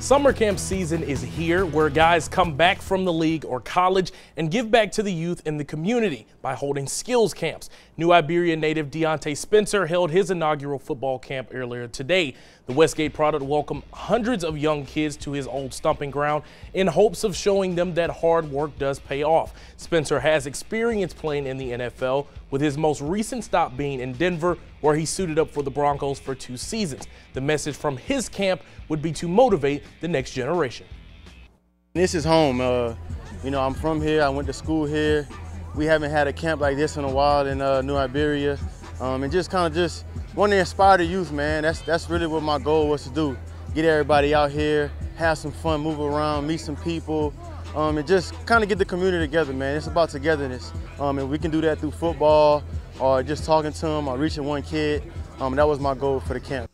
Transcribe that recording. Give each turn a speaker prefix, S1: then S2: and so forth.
S1: Summer camp season is here where guys come back from the league or college and give back to the youth in the community by holding skills camps. New Iberia native Diontae Spencer held his inaugural football camp earlier today. The Westgate product welcomed hundreds of young kids to his old stomping ground in hopes of showing them that hard work does pay off. Spencer has experience playing in the NFL with his most recent stop being in Denver where he suited up for the Broncos for two seasons. The message from his camp would be to motivate the next generation.
S2: This is home. Uh, you know, I'm from here. I went to school here. We haven't had a camp like this in a while in uh, New Iberia. Um, and just kind of just want to inspire the youth, man. That's, that's really what my goal was to do. Get everybody out here, have some fun, move around, meet some people, um, and just kind of get the community together, man. It's about togetherness. Um, and we can do that through football or just talking to them or reaching one kid. Um, that was my goal for the camp.